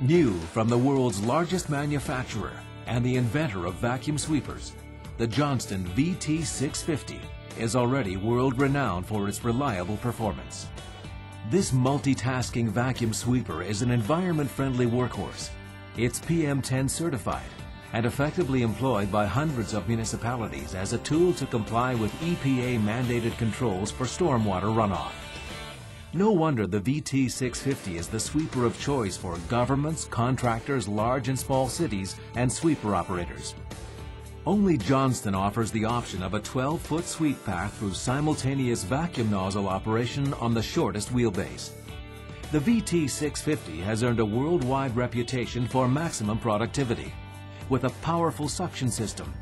New from the world's largest manufacturer and the inventor of vacuum sweepers, the Johnston VT650 is already world renowned for its reliable performance. This multitasking vacuum sweeper is an environment-friendly workhorse. It's PM10 certified and effectively employed by hundreds of municipalities as a tool to comply with EPA-mandated controls for stormwater runoff. No wonder the VT650 is the sweeper of choice for governments, contractors, large and small cities, and sweeper operators. Only Johnston offers the option of a 12-foot sweep path through simultaneous vacuum nozzle operation on the shortest wheelbase. The VT650 has earned a worldwide reputation for maximum productivity, with a powerful suction system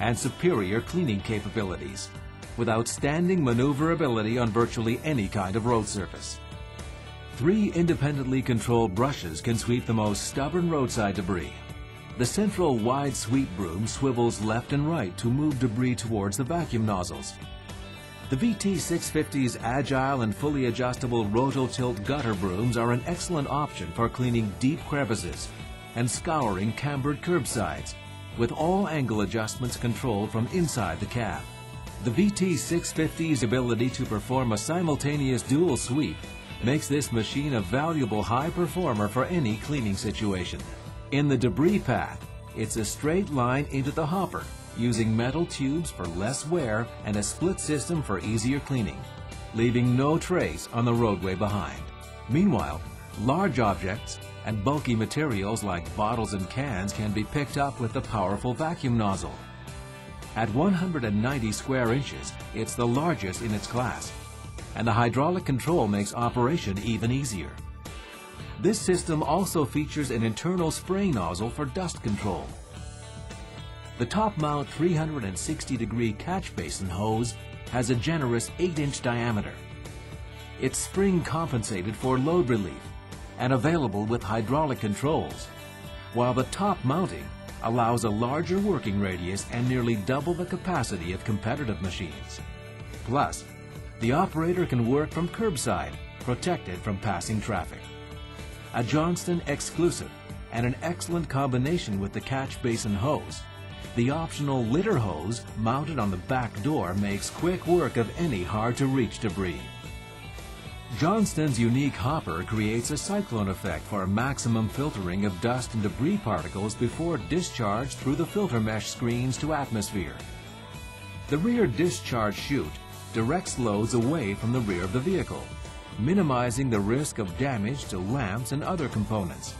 and superior cleaning capabilities, with outstanding maneuverability on virtually any kind of road surface. Three independently controlled brushes can sweep the most stubborn roadside debris the central wide sweep broom swivels left and right to move debris towards the vacuum nozzles. The VT650's agile and fully adjustable roto-tilt gutter brooms are an excellent option for cleaning deep crevices and scouring cambered curbsides, with all angle adjustments controlled from inside the cab. The VT650's ability to perform a simultaneous dual sweep makes this machine a valuable high performer for any cleaning situation. In the debris path, it's a straight line into the hopper, using metal tubes for less wear and a split system for easier cleaning, leaving no trace on the roadway behind. Meanwhile, large objects and bulky materials like bottles and cans can be picked up with the powerful vacuum nozzle. At 190 square inches, it's the largest in its class, and the hydraulic control makes operation even easier. This system also features an internal spray nozzle for dust control. The top-mount 360-degree catch basin hose has a generous 8-inch diameter. It's spring-compensated for load relief and available with hydraulic controls, while the top mounting allows a larger working radius and nearly double the capacity of competitive machines. Plus, the operator can work from curbside, protected from passing traffic a Johnston exclusive, and an excellent combination with the catch basin hose. The optional litter hose mounted on the back door makes quick work of any hard-to-reach debris. Johnston's unique hopper creates a cyclone effect for maximum filtering of dust and debris particles before discharge through the filter mesh screens to atmosphere. The rear discharge chute directs loads away from the rear of the vehicle, minimizing the risk of damage to lamps and other components.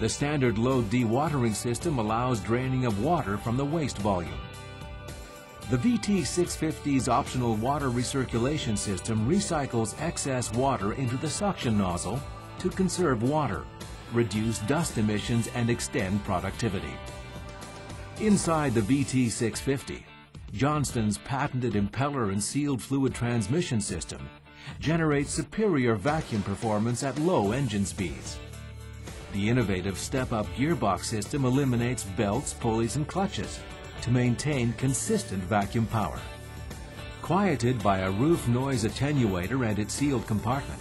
The standard load dewatering system allows draining of water from the waste volume. The VT650's optional water recirculation system recycles excess water into the suction nozzle to conserve water, reduce dust emissions, and extend productivity. Inside the VT650, Johnston's patented impeller and sealed fluid transmission system generates superior vacuum performance at low engine speeds. The innovative step-up gearbox system eliminates belts, pulleys, and clutches to maintain consistent vacuum power. Quieted by a roof noise attenuator and its sealed compartment,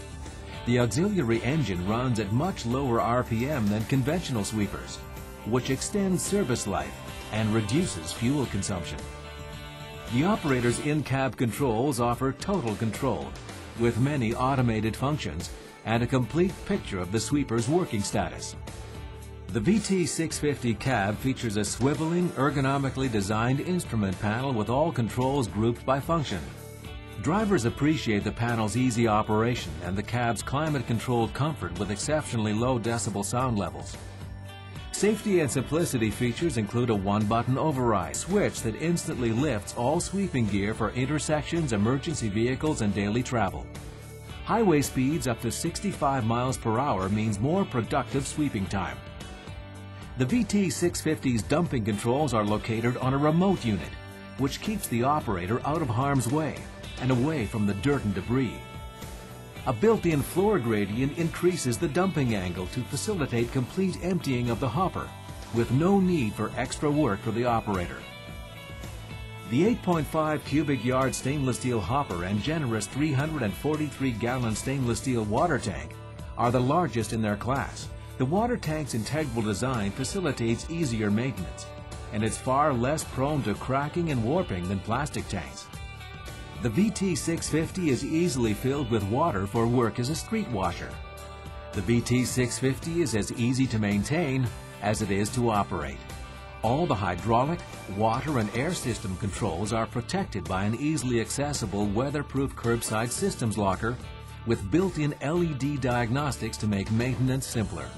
the auxiliary engine runs at much lower RPM than conventional sweepers, which extends service life and reduces fuel consumption. The operator's in-cab controls offer total control with many automated functions and a complete picture of the sweeper's working status. The VT650 cab features a swiveling, ergonomically designed instrument panel with all controls grouped by function. Drivers appreciate the panel's easy operation and the cab's climate-controlled comfort with exceptionally low decibel sound levels. Safety and simplicity features include a one-button override switch that instantly lifts all sweeping gear for intersections, emergency vehicles, and daily travel. Highway speeds up to 65 miles per hour means more productive sweeping time. The VT650's dumping controls are located on a remote unit, which keeps the operator out of harm's way and away from the dirt and debris. A built-in floor gradient increases the dumping angle to facilitate complete emptying of the hopper, with no need for extra work for the operator. The 8.5 cubic yard stainless steel hopper and generous 343 gallon stainless steel water tank are the largest in their class. The water tank's integral design facilitates easier maintenance, and it's far less prone to cracking and warping than plastic tanks. The VT650 is easily filled with water for work as a street washer. The VT650 is as easy to maintain as it is to operate. All the hydraulic, water, and air system controls are protected by an easily accessible weatherproof curbside systems locker with built-in LED diagnostics to make maintenance simpler.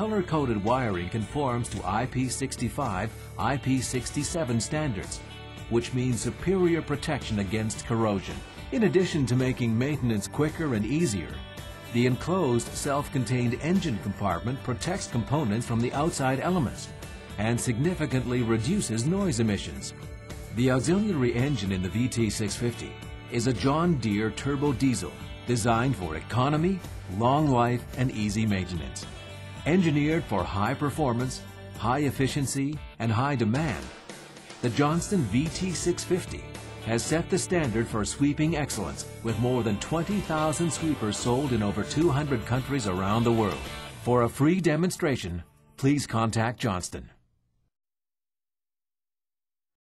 Color-coded wiring conforms to IP65, IP67 standards, which means superior protection against corrosion. In addition to making maintenance quicker and easier, the enclosed self-contained engine compartment protects components from the outside elements and significantly reduces noise emissions. The auxiliary engine in the VT650 is a John Deere turbo diesel designed for economy, long life, and easy maintenance. Engineered for high performance, high efficiency, and high demand, the Johnston VT650 has set the standard for sweeping excellence with more than 20,000 sweepers sold in over 200 countries around the world. For a free demonstration, please contact Johnston.